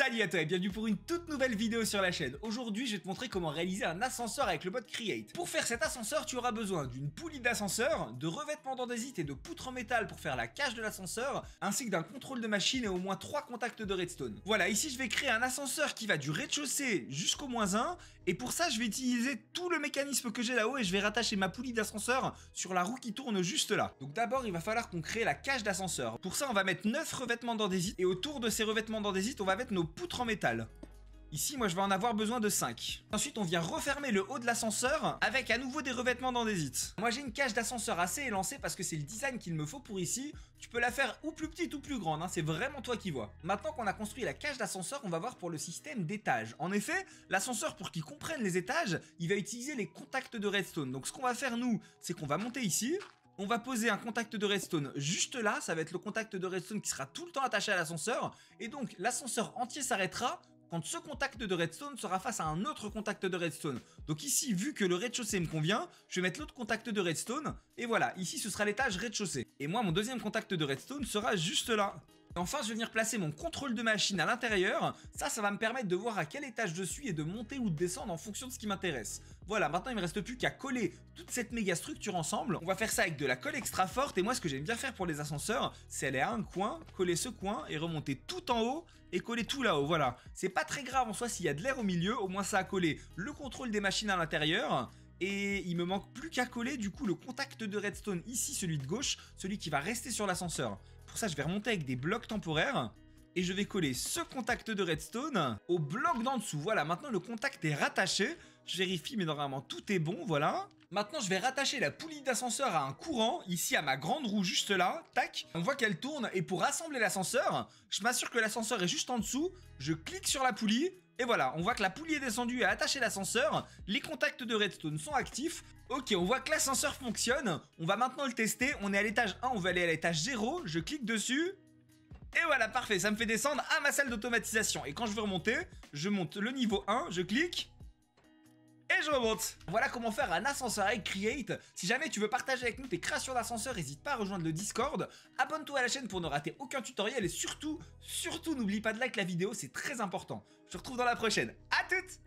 Salut à toi et bienvenue pour une toute nouvelle vidéo sur la chaîne. Aujourd'hui, je vais te montrer comment réaliser un ascenseur avec le mode Create. Pour faire cet ascenseur, tu auras besoin d'une poulie d'ascenseur, de revêtements d'andésite et de poutres en métal pour faire la cage de l'ascenseur, ainsi que d'un contrôle de machine et au moins 3 contacts de redstone. Voilà, ici je vais créer un ascenseur qui va du rez-de-chaussée jusqu'au moins 1, et pour ça je vais utiliser tout le mécanisme que j'ai là-haut et je vais rattacher ma poulie d'ascenseur sur la roue qui tourne juste là. Donc d'abord, il va falloir qu'on crée la cage d'ascenseur. Pour ça, on va mettre 9 revêtements d'andésite, et autour de ces revêtements d'andésite, on va mettre nos poutres en métal. Ici, moi, je vais en avoir besoin de 5. Ensuite, on vient refermer le haut de l'ascenseur avec à nouveau des revêtements d'andésite. Moi, j'ai une cage d'ascenseur assez élancée parce que c'est le design qu'il me faut pour ici. Tu peux la faire ou plus petite ou plus grande, hein, c'est vraiment toi qui vois. Maintenant qu'on a construit la cage d'ascenseur, on va voir pour le système d'étages. En effet, l'ascenseur, pour qu'il comprenne les étages, il va utiliser les contacts de redstone. Donc, ce qu'on va faire, nous, c'est qu'on va monter ici. On va poser un contact de redstone juste là, ça va être le contact de redstone qui sera tout le temps attaché à l'ascenseur, et donc l'ascenseur entier s'arrêtera quand ce contact de redstone sera face à un autre contact de redstone. Donc ici, vu que le rez-de-chaussée me convient, je vais mettre l'autre contact de redstone, et voilà, ici ce sera l'étage rez-de-chaussée. Et moi, mon deuxième contact de redstone sera juste là. Enfin, je vais venir placer mon contrôle de machine à l'intérieur. Ça, ça va me permettre de voir à quel étage je suis et de monter ou de descendre en fonction de ce qui m'intéresse. Voilà, maintenant il me reste plus qu'à coller toute cette méga structure ensemble. On va faire ça avec de la colle extra forte. Et moi, ce que j'aime bien faire pour les ascenseurs, c'est aller à un coin, coller ce coin et remonter tout en haut et coller tout là-haut. Voilà. C'est pas très grave en soi s'il y a de l'air au milieu. Au moins, ça a collé le contrôle des machines à l'intérieur. Et il me manque plus qu'à coller du coup le contact de redstone ici, celui de gauche, celui qui va rester sur l'ascenseur. Pour ça, je vais remonter avec des blocs temporaires. Et je vais coller ce contact de redstone au bloc d'en dessous. Voilà, maintenant le contact est rattaché. Je vérifie, mais normalement tout est bon, voilà. Maintenant, je vais rattacher la poulie d'ascenseur à un courant, ici à ma grande roue juste là, tac. On voit qu'elle tourne, et pour rassembler l'ascenseur, je m'assure que l'ascenseur est juste en dessous, je clique sur la poulie, et voilà, on voit que la poulie est descendue et a attaché l'ascenseur, les contacts de redstone sont actifs, ok, on voit que l'ascenseur fonctionne, on va maintenant le tester, on est à l'étage 1, on va aller à l'étage 0, je clique dessus, et voilà, parfait, ça me fait descendre à ma salle d'automatisation. Et quand je veux remonter, je monte le niveau 1, je clique, je remonte Voilà comment faire un ascenseur avec Create. Si jamais tu veux partager avec nous tes créations d'ascenseur, n'hésite pas à rejoindre le Discord. Abonne-toi à la chaîne pour ne rater aucun tutoriel et surtout, surtout n'oublie pas de like la vidéo, c'est très important. Je te retrouve dans la prochaine. À toutes